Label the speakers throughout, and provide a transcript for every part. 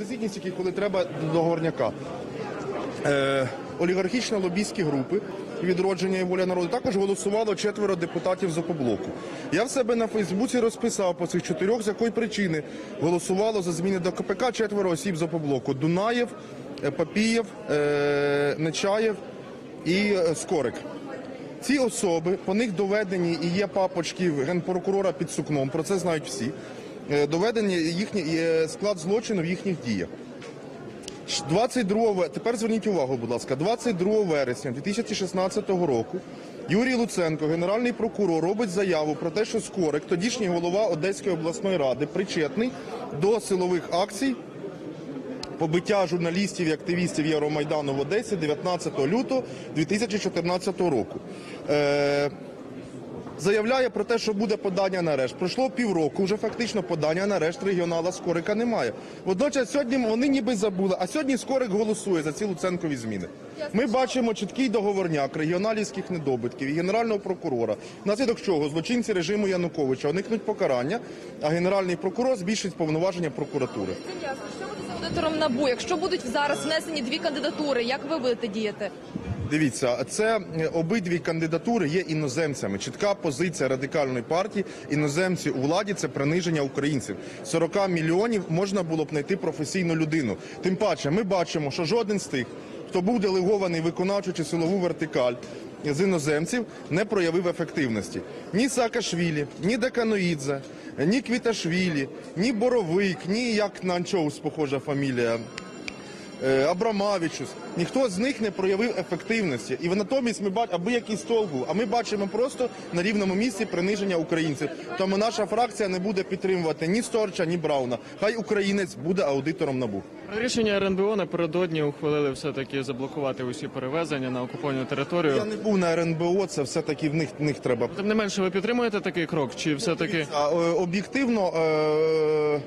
Speaker 1: Засідність, тільки коли треба до договорняка. Е, олігархічно лобійські групи відродження і воля народу також голосувало четверо депутатів з опоблоку. Я в себе на Фейсбуці розписав по цих чотирьох, з якої причини голосувало за зміни до КПК четверо осіб з опоблоку. Дунаєв, е, Папієв, е, Нечаєв і е, Скорик. Ці особи по них доведені і є папочки генпрокурора під сукном. Про це знають всі. Е, Доведені їхній е, склад злочину в їхніх діях. 22, ве- тепер зверніть увагу, будь ласка, 22 вересня 2016 року Юрій Луценко, генеральний прокурор, робить заяву про те, що Скорик, тодішній голова Одеської обласної ради, причетний до силових акцій побиття журналістів і активістів Євромайдану в Одесі 19 лютого 2014 року. Е, заявляє про те, що буде подання на арешт. Пройшло півроку, вже фактично подання на арешт регіонала Скорика немає. Водночас сьогодні вони ніби забули, а сьогодні Скорик голосує за ці Луценкові зміни. Ми бачимо чіткий договорняк регіоналівських недобитків і генерального прокурора, внаслідок чого злочинці режиму Януковича уникнуть покарання, а генеральний прокурор збільшить повноваження прокуратури.
Speaker 2: Що буде з аудитором НАБУ? Якщо будуть зараз внесені дві кандидатури, як ви будете діяти?
Speaker 1: Дивіться, це е, обидві кандидатури є іноземцями. Чітка позиція радикальної партії. Іноземці у владі це приниження українців. 40 мільйонів можна було б знайти професійну людину. Тим паче, ми бачимо, що жоден з тих, хто був делегований виконавчу чи силову вертикаль з іноземців, не проявив ефективності. Ні Саакашвілі, ні Деканоїдзе, ні Квіташвілі, ні Боровик, ні як на анчоус похожа фамілія. Е, Абрамавічус. Ніхто з них не проявив ефективності. І натомість ми бачимо, аби якийсь толк був. А ми бачимо просто на рівному місці приниження українців. Тому наша фракція не буде підтримувати ні Сторча, ні Брауна. Хай українець буде аудитором НАБУ.
Speaker 3: Рішення РНБО напередодні ухвалили все-таки заблокувати усі перевезення на окуповану територію.
Speaker 1: Я не був на РНБО, це все-таки в них, в них треба.
Speaker 3: Тим не менше, ви підтримуєте такий крок? Чи все-таки
Speaker 1: е, об'єктивно, е,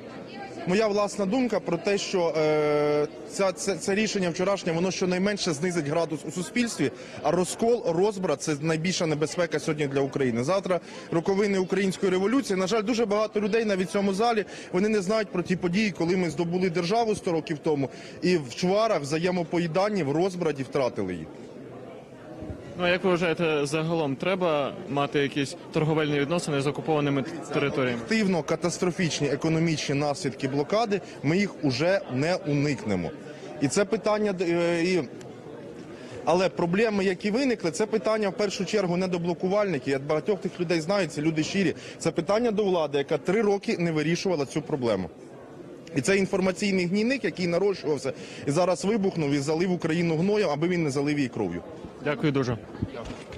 Speaker 1: моя власна думка про те, що е, ця, це, це рішення вчорашнє, воно щонайменше знизить градус у суспільстві, а розкол, розбрат це найбільша небезпека сьогодні для України. Завтра роковини української революції. На жаль, дуже багато людей навіть в цьому залі вони не знають про ті події, коли ми здобули державу 100 років тому, і в чварах, взаємопоїданні, в розбраті втратили їх.
Speaker 3: Ну а як ви вважаєте, загалом треба мати якісь торговельні відносини з окупованими територіями?
Speaker 1: Активно катастрофічні економічні наслідки блокади, ми їх уже не уникнемо. І це питання е, і. Але проблеми, які виникли, це питання в першу чергу не до блокувальників. Я багатьох тих людей знаю, це люди щирі. Це питання до влади, яка три роки не вирішувала цю проблему. І це інформаційний гнійник, який нарощувався і зараз вибухнув і залив Україну гноєм, аби він не залив її кров'ю.
Speaker 3: Дякую дуже.
Speaker 1: Дякую.